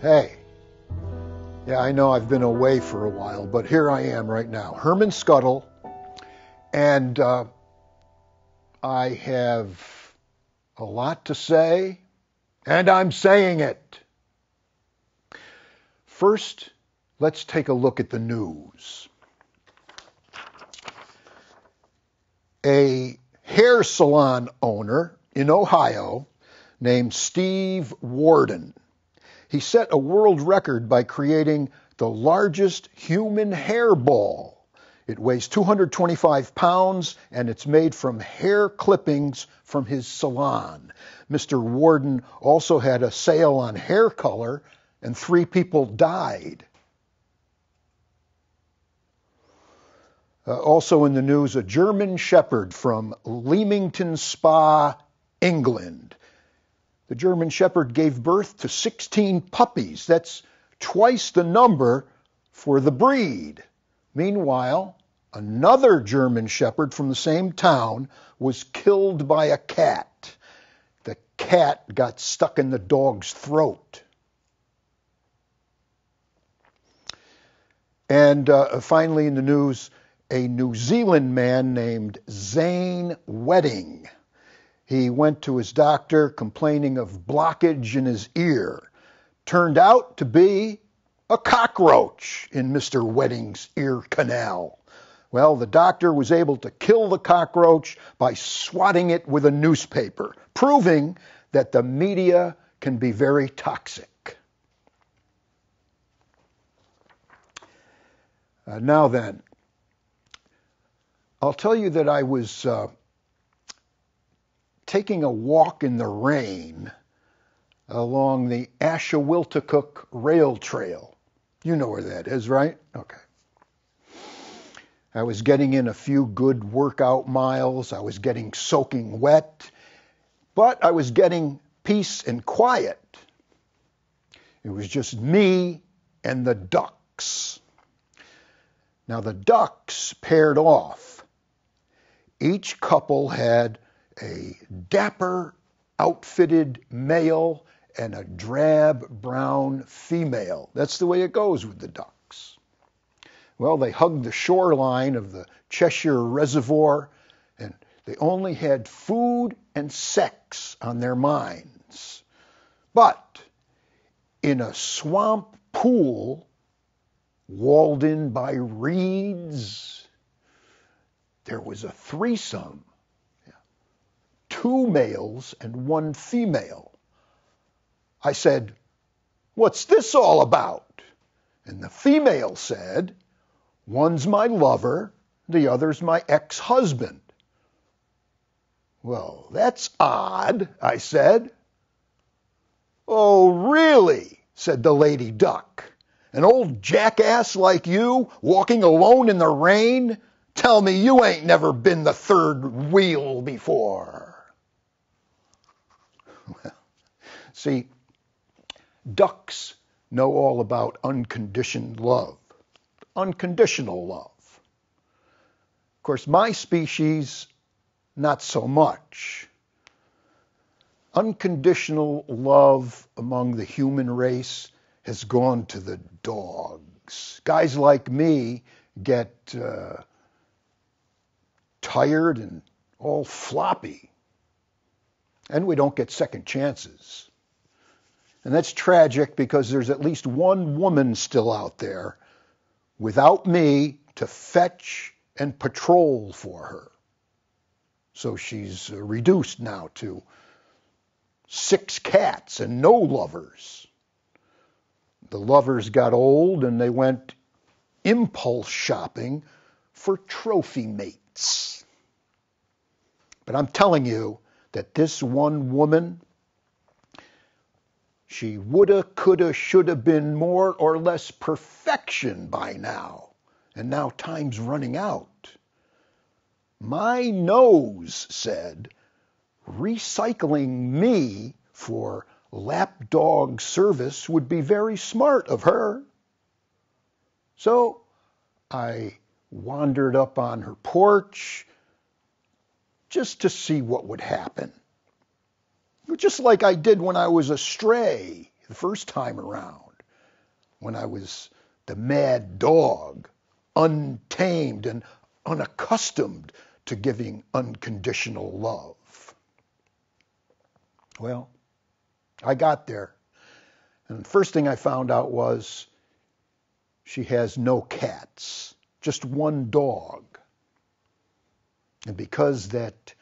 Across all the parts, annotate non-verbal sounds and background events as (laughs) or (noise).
Hey. Yeah, I know I've been away for a while, but here I am right now. Herman Scuttle, and uh, I have a lot to say, and I'm saying it. First, let's take a look at the news. A hair salon owner in Ohio named Steve Warden he set a world record by creating the largest human hair ball. It weighs 225 pounds and it's made from hair clippings from his salon. Mr. Warden also had a sale on hair color and three people died. Uh, also in the news, a German Shepherd from Leamington Spa, England, the German Shepherd gave birth to 16 puppies. That's twice the number for the breed. Meanwhile, another German Shepherd from the same town was killed by a cat. The cat got stuck in the dog's throat. And uh, finally, in the news, a New Zealand man named Zane Wedding he went to his doctor complaining of blockage in his ear. Turned out to be a cockroach in Mr. Wedding's ear canal. Well, the doctor was able to kill the cockroach by swatting it with a newspaper, proving that the media can be very toxic. Uh, now then, I'll tell you that I was uh, taking a walk in the rain along the Ashuwillticook Rail Trail. You know where that is, right? Okay. I was getting in a few good workout miles. I was getting soaking wet, but I was getting peace and quiet. It was just me and the ducks. Now, the ducks paired off. Each couple had a dapper, outfitted male and a drab brown female. That's the way it goes with the ducks. Well, they hugged the shoreline of the Cheshire Reservoir, and they only had food and sex on their minds. But in a swamp pool walled in by reeds, there was a threesome two males and one female. I said, What's this all about? And the female said, One's my lover, the other's my ex husband. Well, that's odd, I said. Oh, really? said the lady duck. An old jackass like you walking alone in the rain? Tell me you ain't never been the third wheel before. (laughs) See, ducks know all about unconditioned love, unconditional love. Of course, my species, not so much. Unconditional love among the human race has gone to the dogs. Guys like me get uh, tired and all floppy and we don't get second chances. And that's tragic because there's at least one woman still out there without me to fetch and patrol for her. So she's reduced now to six cats and no lovers. The lovers got old and they went impulse shopping for trophy mates. But I'm telling you, that this one woman, she woulda, coulda, shoulda been more or less perfection by now. And now time's running out. My nose said, recycling me for lapdog service would be very smart of her. So I wandered up on her porch just to see what would happen. Just like I did when I was a stray the first time around. when I was the mad dog, untamed and unaccustomed to giving unconditional love. Well, I got there. And the first thing I found out was she has no cats, just one dog. And because that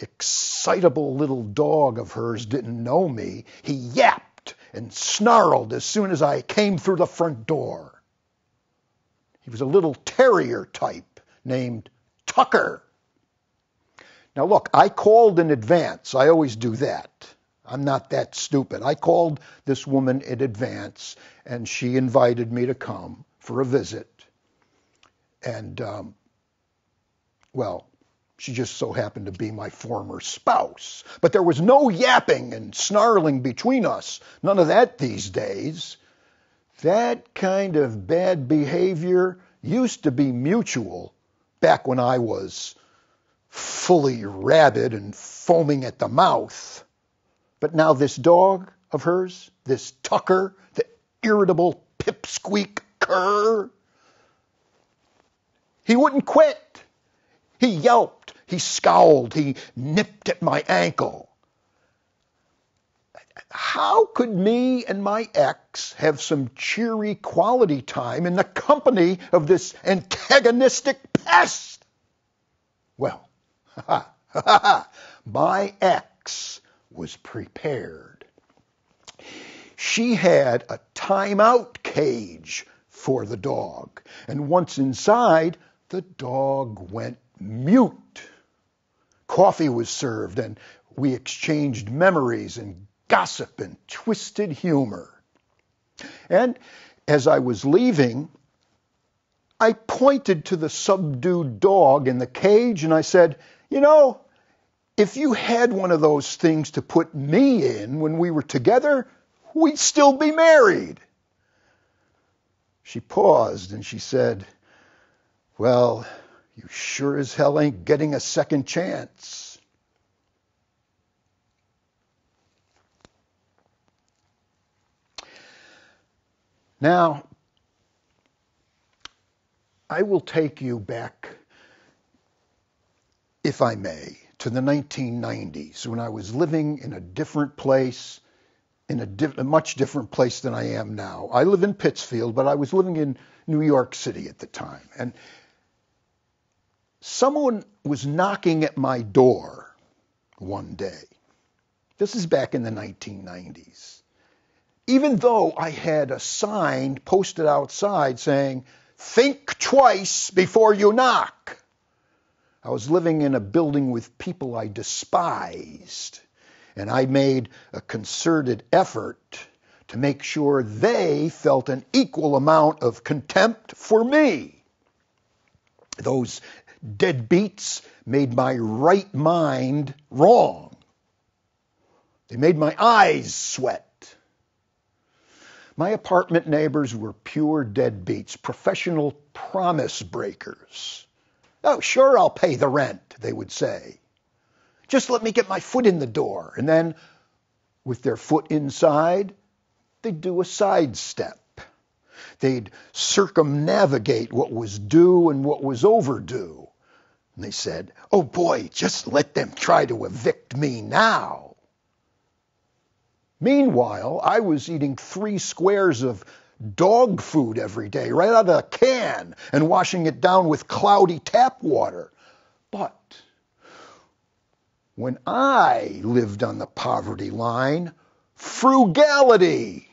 excitable little dog of hers didn't know me, he yapped and snarled as soon as I came through the front door. He was a little terrier type named Tucker. Now, look, I called in advance. I always do that. I'm not that stupid. I called this woman in advance, and she invited me to come for a visit. And, um, well, she just so happened to be my former spouse. But there was no yapping and snarling between us. None of that these days. That kind of bad behavior used to be mutual back when I was fully rabid and foaming at the mouth. But now this dog of hers, this Tucker, the irritable pipsqueak cur, he wouldn't quit. He yelped, he scowled, he nipped at my ankle. How could me and my ex have some cheery quality time in the company of this antagonistic pest? Well, (laughs) my ex was prepared. She had a timeout cage for the dog, and once inside, the dog went mute. Coffee was served, and we exchanged memories and gossip and twisted humor. And as I was leaving, I pointed to the subdued dog in the cage and I said, You know, if you had one of those things to put me in when we were together, we'd still be married. She paused and she said, Well, you sure as hell ain't getting a second chance. Now, I will take you back, if I may, to the 1990s when I was living in a different place, in a, a, much different place than I am now. I live in Pittsfield, but I was living in New York City at the time. And someone was knocking at my door one day. This is back in the 1990s. Even though I had a sign posted outside saying, think twice before you knock. I was living in a building with people I despised, and I made a concerted effort to make sure they felt an equal amount of contempt for me. Those deadbeats made my right mind wrong. They made my eyes sweat. My apartment neighbors were pure deadbeats, professional promise breakers. Oh, sure, I'll pay the rent, they would say. Just let me get my foot in the door. And then, with their foot inside, they'd do a sidestep. They'd circumnavigate what was due and what was overdue. And they said, Oh boy, just let them try to evict me now. Meanwhile, I was eating three squares of dog food every day, right out of a can, and washing it down with cloudy tap water. But when I lived on the poverty line, frugality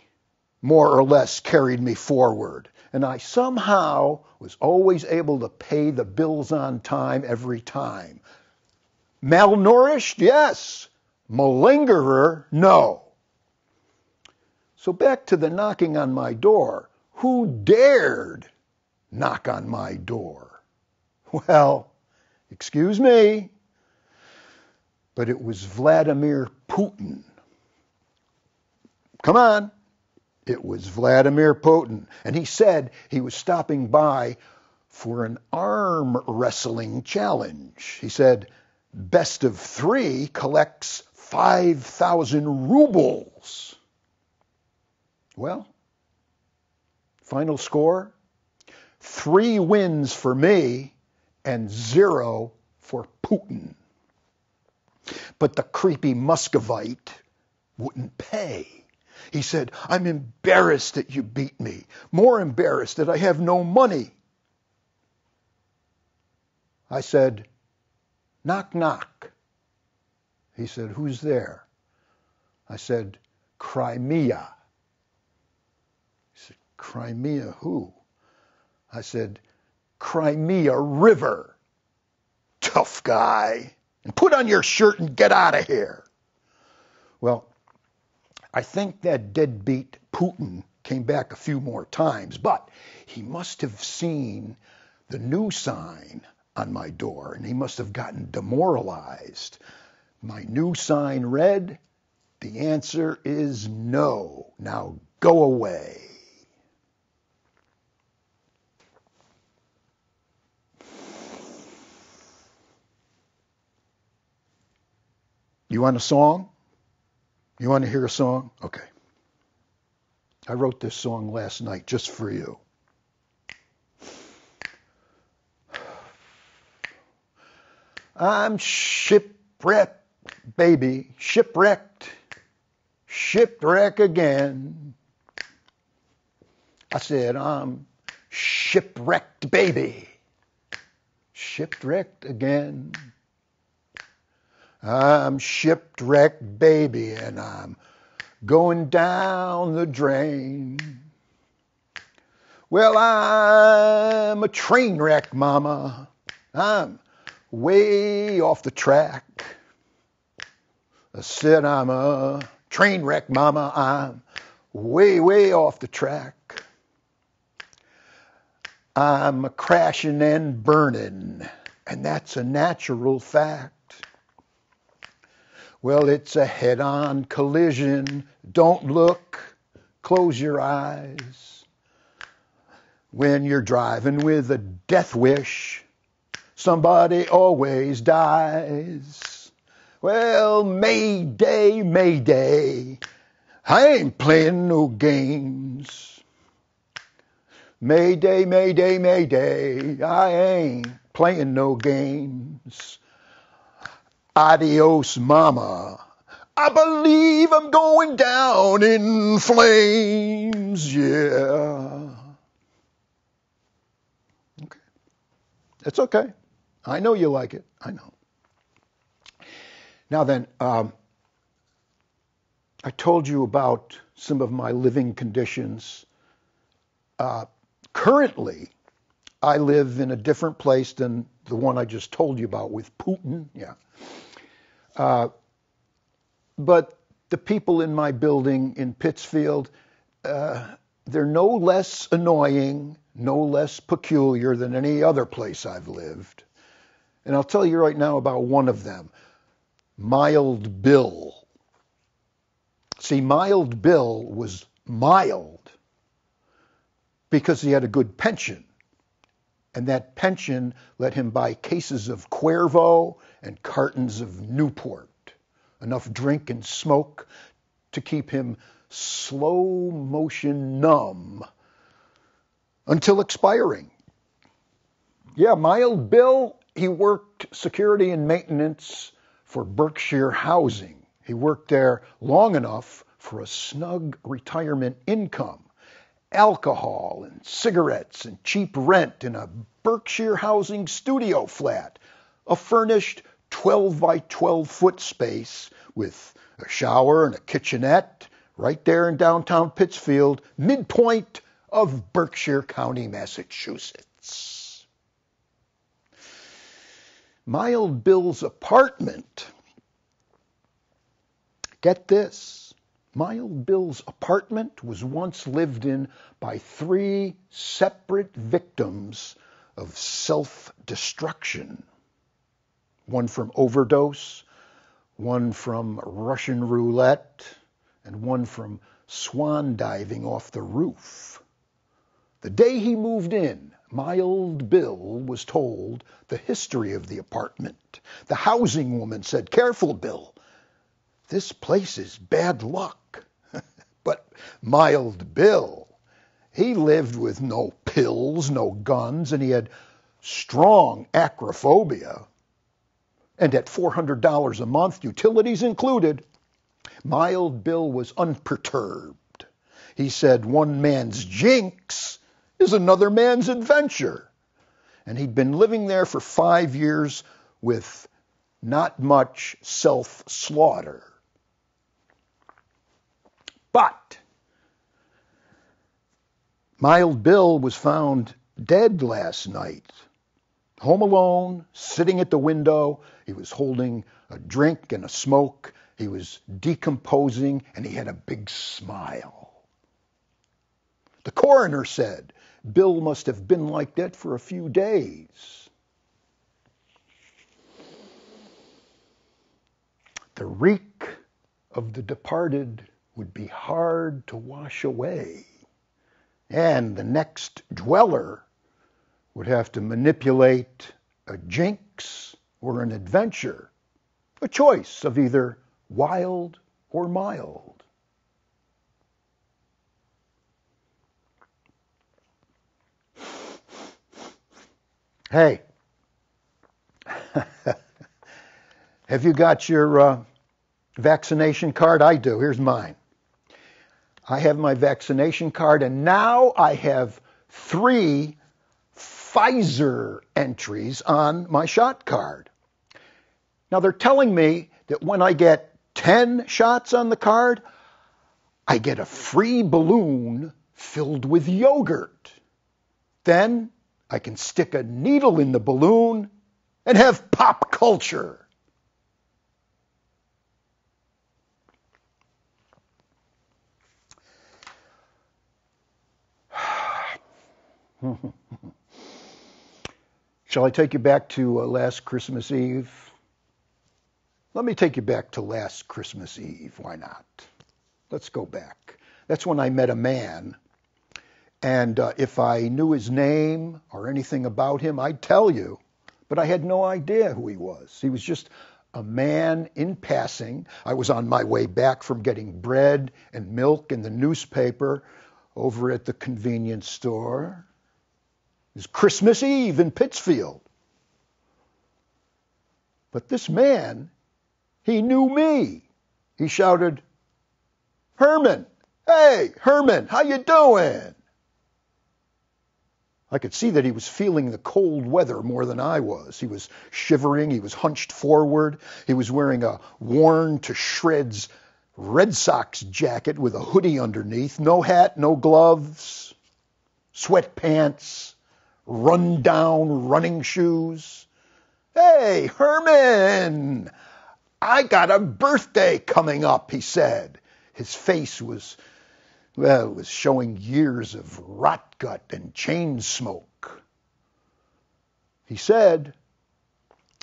more or less carried me forward. And I somehow was always able to pay the bills on time every time. Malnourished? Yes. Malingerer? No. So back to the knocking on my door. Who dared knock on my door? (laughs) Well, excuse me, but it was Vladimir Putin. Come on. It was Vladimir Putin. And he said he was stopping by for an arm wrestling challenge. He said, best of three collects 5,000 rubles. Well, Final score? Three wins for me and zero for Putin. But the creepy Muscovite wouldn't pay. He said, I'm embarrassed that you beat me. More embarrassed that I have no money. I said, knock, knock. He said, who's there? I said, Crimea. He said, Crimea who? I said, Crimea River. Tough guy. And put on your shirt and get out of here. Well, I think that deadbeat Putin came back a few more times, but he must have seen the new sign on my door and he must have gotten demoralized. My new sign read, the answer is no. Now go away. You want a song? You want to hear a song? Okay. I wrote this song last night just for you. I'm shipwrecked, baby, shipwrecked, shipwreck again. I said, I'm shipwrecked, baby, shipwrecked again. I'm shipwrecked, baby, and I'm going down the drain. Well, I'm a train wreck, mama. I'm way off the track. I said, I'm a train wreck, mama. I'm way, way off the track. I'm a crashing and burning, and that's a natural fact. Well, it's a head on collision. Don't look, close your eyes. When you're driving with a death wish, somebody always dies. Well, Mayday, Mayday, I ain't playing no games. Mayday, Mayday, Mayday, I ain't playing no games. Adios, mama. I believe I'm going down in flames, yeah. Okay. It's okay. I know you like it. I know. Now then, um, I told you about some of my living conditions. Uh, currently, I live in a different place than the one I just told you about with Putin. Yeah. Uh, but the people in my building in Pittsfield, uh, they're no less annoying, no less peculiar than any other place I've lived. And I'll tell you right now about one of them Mild Bill. See, Mild Bill was mild because he had a good pension. And that pension let him buy cases of Cuervo and cartons of Newport, enough drink and smoke to keep him slow motion numb until expiring. Yeah, mild Bill, he worked security and maintenance for Berkshire Housing. He worked there long enough for a snug retirement income. Alcohol and cigarettes and cheap rent in a Berkshire Housing studio flat, a furnished 12 by 12 foot space with a shower and a kitchenette right there in downtown Pittsfield, midpoint of Berkshire County, Massachusetts. Mild Bill's apartment, get this, Mild Bill's apartment was once lived in by three separate victims of self-destruction one from overdose, one from Russian roulette, and one from swan diving off the roof. The day he moved in, Mild Bill was told the history of the apartment. The housing woman said, Careful, Bill. This place is bad luck. But Mild Bill, he lived with no pills, no guns, and he had strong acrophobia. And at $400 a month, utilities included, Mild Bill was unperturbed. He said, One man's jinx is another man's adventure. And he'd been living there for five years with not much self slaughter. But Mild Bill was found dead last night. Home alone, sitting at the window. He was holding a drink and a smoke. He was decomposing and he had a big smile. The coroner said Bill must have been like that for a few days. The reek of the departed would be hard to wash away. And the next dweller would have to manipulate a jinx or an adventure, a choice of either wild or mild. Hey, (laughs) have you got your uh, vaccination card? I do. Here's mine. I have my vaccination card, and now I have three Pfizer entries on my shot card. Now they're telling me that when I get 10 shots on the card, I get a free balloon filled with yogurt. Then I can stick a needle in the balloon and have pop culture. (laughs) Shall I take you back to uh, last Christmas Eve? Let me take you back to last Christmas Eve. Why not? Let's go back. That's when I met a man. And uh, if I knew his name or anything about him, I'd tell you. But I had no idea who he was. He was just a man in passing. I was on my way back from getting bread and milk and the newspaper over at the convenience store. Was Christmas Eve in Pittsfield. But this man, he knew me. He shouted, Herman, hey, Herman, how you doing? I could see that he was feeling the cold weather more than I was. He was shivering. He was hunched forward. He was wearing a worn to shreds Red Sox jacket with a hoodie underneath. No hat, no gloves, sweatpants, run down running shoes. Hey, Herman, I got a birthday coming up, he said. His face was, well, was showing years of rot gut and chain smoke. He said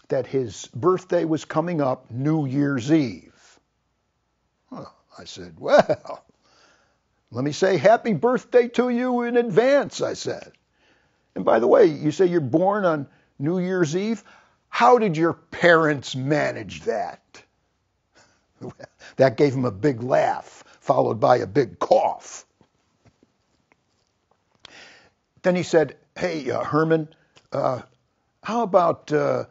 that his birthday was coming up New Year's Eve. I said, well, let me say happy birthday to you in advance, I said. And by the way, you say you're born on New Year's Eve. How did your parents manage that? (laughs) that gave him a big laugh, followed by a big cough. Then he said, Hey, uh, Herman, uh, how about uh,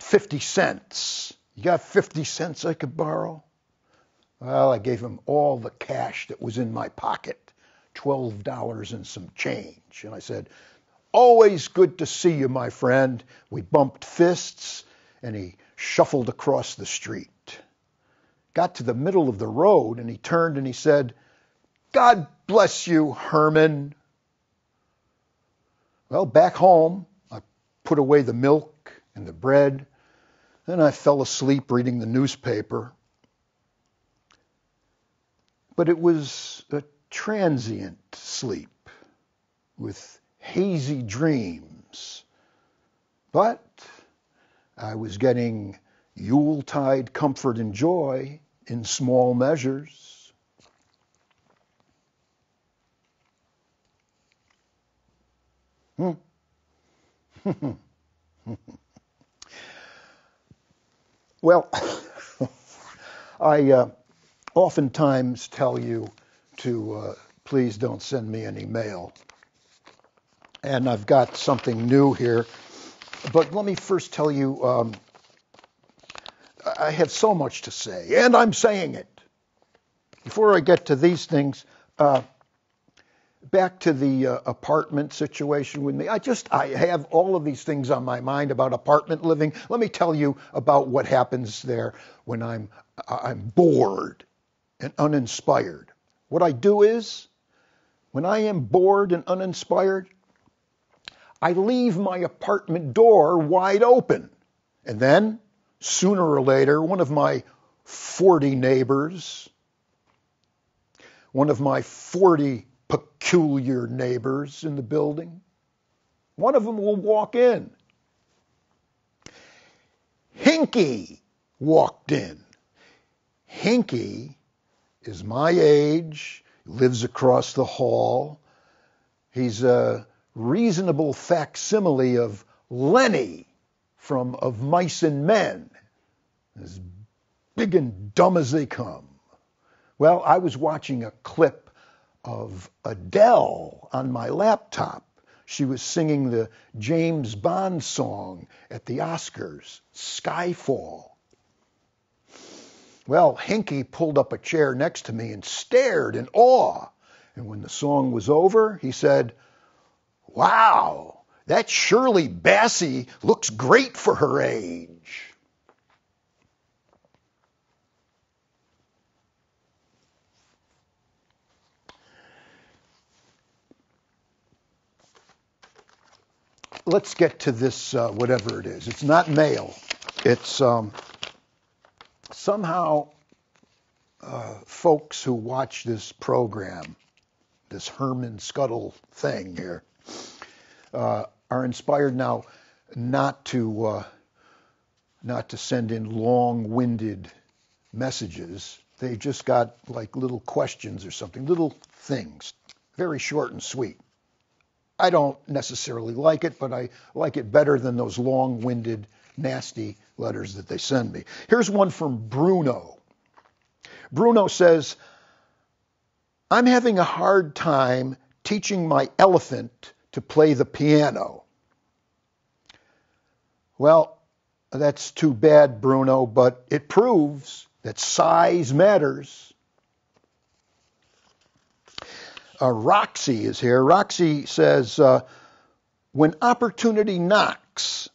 50 cents? You got 50 cents I could borrow? Well, I gave him all the cash that was in my pocket, $12 and some change. And I said, Always good to see you, my friend. We bumped fists, and he shuffled across the street. Got to the middle of the road, and he turned and he said, God bless you, Herman. Well, back home, I put away the milk and the bread, and I fell asleep reading the newspaper. But it was a transient sleep with hazy dreams. But I was getting Yuletide comfort and joy in small measures. Hmm. (laughs) well, (laughs) I uh, oftentimes tell you to uh, please don't send me any mail. And I've got something new here. But let me first tell you um, I have so much to say, and I'm saying it. Before I get to these things, uh, back to the uh, apartment situation with me. I just I have all of these things on my mind about apartment living. Let me tell you about what happens there when I'm I'm bored and uninspired. What I do is when I am bored and uninspired, I leave my apartment door wide open. And then sooner or later, one of my 40 neighbors, one of my 40 peculiar neighbors in the building, one of them will walk in. Hinky walked in. Hinky is my age, lives across the hall. He's a reasonable facsimile of Lenny from Of Mice and Men as big and dumb as they come. Well, I was watching a clip of Adele on my laptop. She was singing the James Bond song at the Oscars, Skyfall. Well, Hinky pulled up a chair next to me and stared in awe. And when the song was over, he said, Wow, that Shirley Bassey looks great for her age. let's get to this, uh, whatever it is. It's not mail. It's um, somehow uh, folks who watch this program, this Herman Scuttle thing here, uh, are inspired now not to uh, not to send in long-winded messages. They've just got like little questions or something, little things, very short and sweet. I don't necessarily like it, but I like it better than those long winded, nasty letters that they send me. Here's one from Bruno. Bruno says, I'm having a hard time teaching my elephant to play the piano. Well, that's too bad, Bruno, but it proves that size matters. Uh, Roxy is here. Roxy says, uh, when opportunity knocks,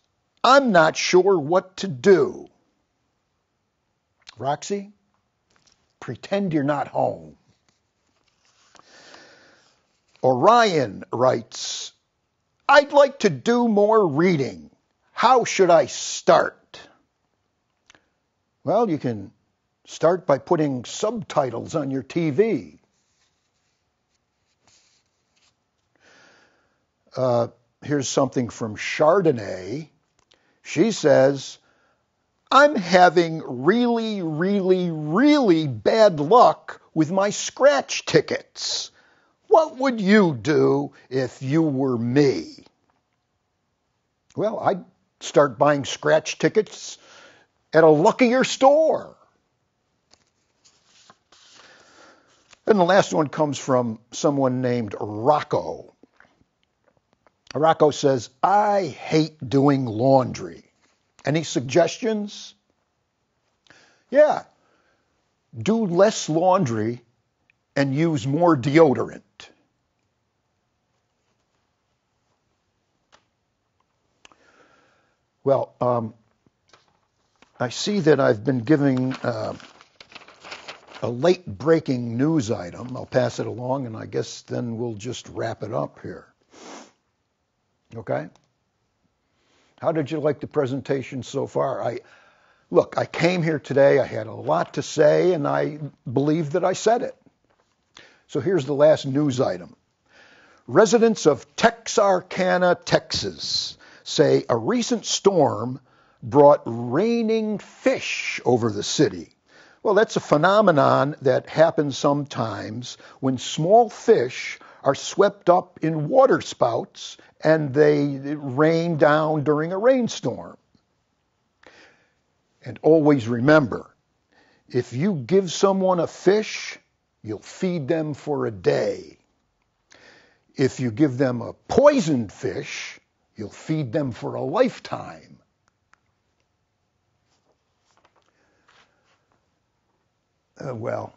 I'm not sure what to do. Roxy, pretend you're not home. Orion writes, I'd like to do more reading. How should I start? Well, you can start by putting subtitles on your TV. Uh, here's something from Chardonnay. She says, I'm having really, really, really bad luck with my scratch tickets. What would you do if you were me? Well, I'd start buying scratch tickets at a luckier store. And the last one comes from someone named Rocco. Rocco says, I hate doing laundry. Any suggestions? Yeah, do less laundry and use more deodorant. Well, um, I see that I've been giving uh, a late breaking news item. I'll pass it along, and I guess then we'll just wrap it up here. Okay? How did you like the presentation so far? I look, I came here today, I had a lot to say, and I believe that I said it. So here's the last news item. Residents of Texarkana, Texas say a recent storm brought raining fish over the city. Well, that's a phenomenon that happens sometimes when small fish are swept up in waterspouts and they rain down during a rainstorm. And always remember, if you give someone a fish, you'll feed them for a day. If you give them a poisoned fish, you'll feed them for a lifetime. Uh, well,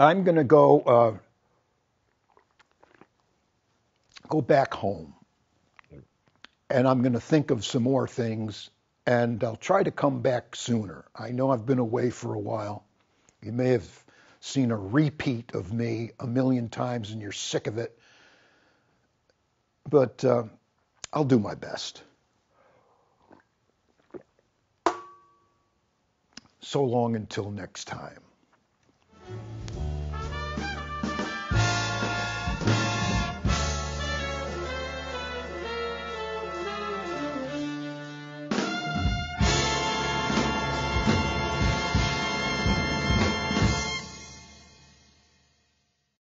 I'm going to go uh, go back home, and I'm going to think of some more things, and I'll try to come back sooner. I know I've been away for a while. You may have seen a repeat of me a million times, and you're sick of it, but uh, I'll do my best. So long until next time.